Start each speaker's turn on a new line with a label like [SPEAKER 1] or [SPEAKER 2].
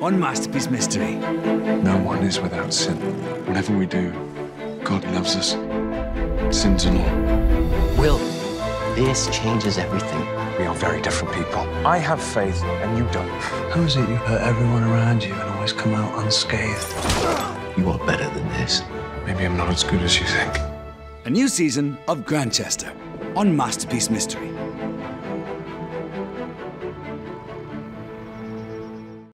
[SPEAKER 1] on Masterpiece Mystery.
[SPEAKER 2] No one is without sin. Whatever we do, God loves us. Sins and all.
[SPEAKER 3] Will, this changes everything.
[SPEAKER 2] We are very different people. I have faith, and you don't.
[SPEAKER 4] How is it you hurt everyone around you and always come out unscathed?
[SPEAKER 3] You are better than this.
[SPEAKER 2] Maybe I'm not as good as you think.
[SPEAKER 1] A new season of Grantchester on Masterpiece Mystery.